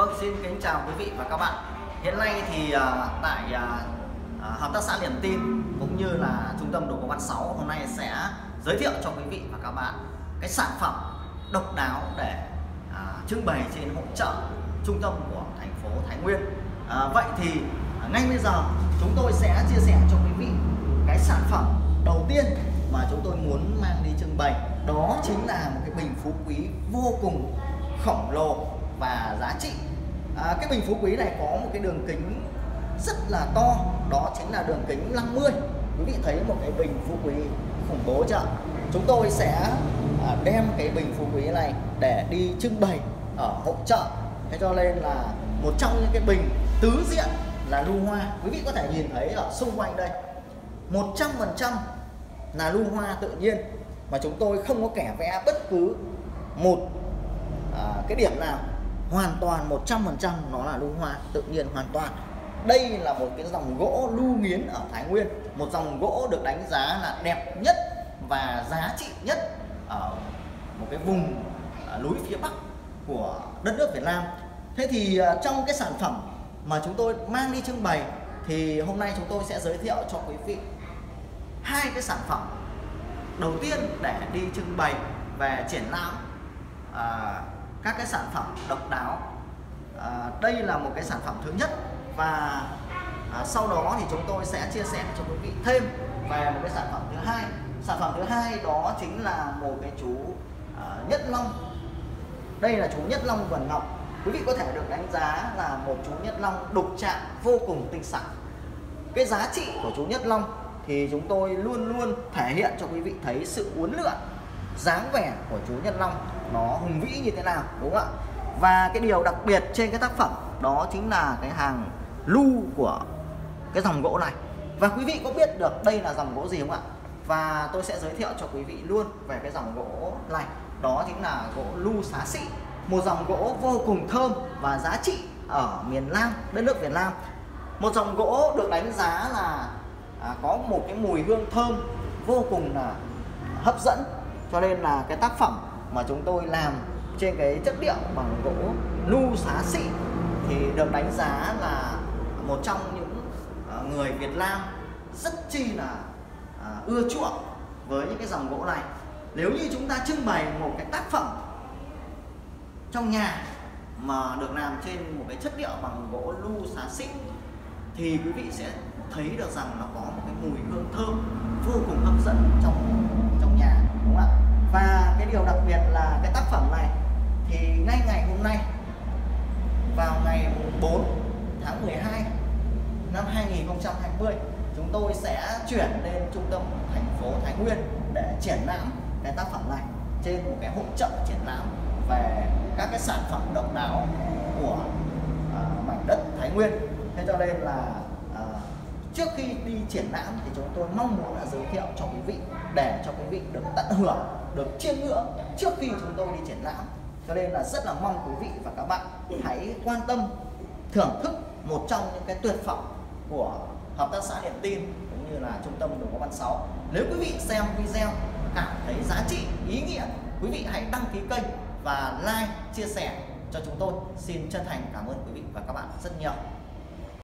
Vâng, xin kính chào quý vị và các bạn. Hiện nay thì uh, tại uh, hợp tác xã Niềm Tin cũng như là trung tâm đồ cổ Văn 6 hôm nay sẽ giới thiệu cho quý vị và các bạn cái sản phẩm độc đáo để uh, trưng bày trên hội trợ trung tâm của thành phố Thái Nguyên. Uh, vậy thì uh, ngay bây giờ chúng tôi sẽ chia sẻ cho quý vị cái sản phẩm đầu tiên mà chúng tôi muốn mang đi trưng bày đó chính là một cái bình phú quý vô cùng khổng lồ và giá trị. À, cái bình phú quý này có một cái đường kính rất là to đó chính là đường kính 50 quý vị thấy một cái bình phú quý khủng bố chưa? Chúng tôi sẽ à, đem cái bình phú quý này để đi trưng bày ở hội trợ thế cho nên là một trong những cái bình tứ diện là lưu hoa. Quý vị có thể nhìn thấy ở xung quanh đây 100% là lưu hoa tự nhiên mà chúng tôi không có kẻ vẽ bất cứ một à, cái điểm nào hoàn toàn 100% nó là lưu hoa tự nhiên hoàn toàn. Đây là một cái dòng gỗ lưu nghiến ở Thái Nguyên một dòng gỗ được đánh giá là đẹp nhất và giá trị nhất ở một cái vùng à, núi phía Bắc của đất nước Việt Nam. Thế thì à, trong cái sản phẩm mà chúng tôi mang đi trưng bày thì hôm nay chúng tôi sẽ giới thiệu cho quý vị hai cái sản phẩm đầu tiên để đi trưng bày về triển lãm à, các cái sản phẩm độc đáo. À, đây là một cái sản phẩm thứ nhất và à, sau đó thì chúng tôi sẽ chia sẻ cho quý vị thêm về một cái sản phẩm thứ hai. Sản phẩm thứ hai đó chính là một cái chú à, nhất long. Đây là chú nhất long vần ngọc. Quý vị có thể được đánh giá là một chú nhất long đục trạng vô cùng tinh xảo. Cái giá trị của chú nhất long thì chúng tôi luôn luôn thể hiện cho quý vị thấy sự uốn lượn dáng vẻ của chú Nhân Long nó hùng vĩ như thế nào đúng không ạ? Và cái điều đặc biệt trên cái tác phẩm đó chính là cái hàng lu của cái dòng gỗ này. Và quý vị có biết được đây là dòng gỗ gì không ạ? Và tôi sẽ giới thiệu cho quý vị luôn về cái dòng gỗ này. Đó chính là gỗ lu xá xị một dòng gỗ vô cùng thơm và giá trị ở miền Nam đất nước Việt Nam. Một dòng gỗ được đánh giá là à, có một cái mùi hương thơm vô cùng là hấp dẫn cho nên là cái tác phẩm mà chúng tôi làm trên cái chất liệu bằng gỗ nu xá xị thì được đánh giá là một trong những à, người Việt Nam rất chi là à, ưa chuộng với những cái dòng gỗ này. Nếu như chúng ta trưng bày một cái tác phẩm trong nhà mà được làm trên một cái chất liệu bằng gỗ lu xá xị thì quý vị sẽ thấy được rằng nó có một cái mùi hương thơm vô cùng hấp dẫn trong trong nhà đúng không ạ và cái điều đặc biệt là cái tác phẩm này. Thì ngay ngày hôm nay vào ngày 4 tháng 12 năm 2020 chúng tôi sẽ chuyển lên trung tâm thành phố Thái Nguyên để triển lãm cái tác phẩm này trên một cái hội trợ triển lãm về các cái sản phẩm độc đáo của uh, mảnh đất Thái Nguyên. Thế cho nên là trước khi đi triển lãm thì chúng tôi mong muốn là giới thiệu cho quý vị, để cho quý vị được tận hưởng, được chiêm ngưỡng trước khi chúng tôi đi triển lãm. Cho nên là rất là mong quý vị và các bạn hãy quan tâm, thưởng thức một trong những cái tuyệt phẩm của hợp tác xã Niềm Tin, cũng như là trung tâm đồ gỗ Văn Sáu. Nếu quý vị xem video, cảm thấy giá trị, ý nghĩa, quý vị hãy đăng ký kênh và like, chia sẻ cho chúng tôi. Xin chân thành cảm ơn quý vị và các bạn rất nhiều.